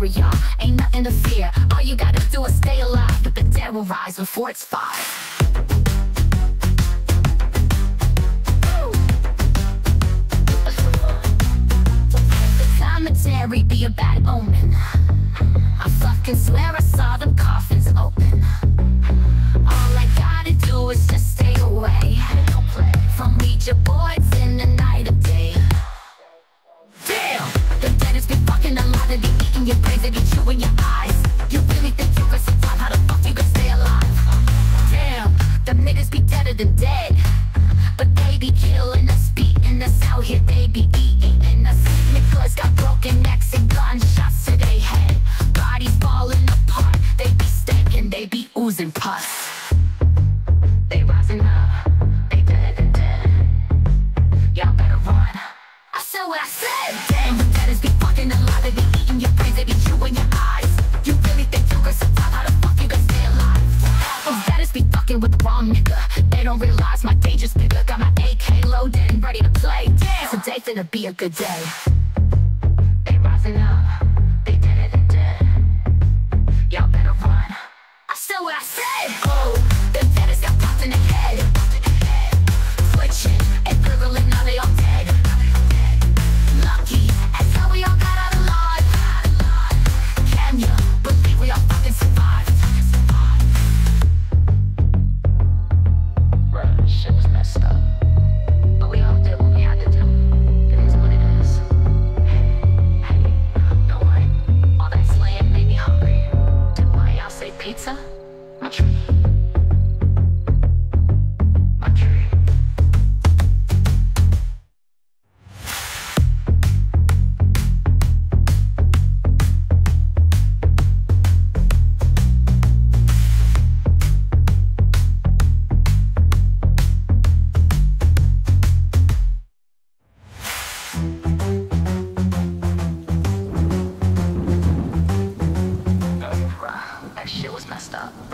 warrior, ain't nothing to fear. All you gotta do is stay alive, but the dead will rise before it's five Be a bad omen. I fucking swear I saw them coffins open. you in your eyes. You really think you got some how the fuck you gonna stay alive? Damn, niggas be deader than dead. But they be killing us, beating us out here, they be don't realize my day just big. Look, got my AK loaded and ready to play. Damn, gonna be a good day. stop.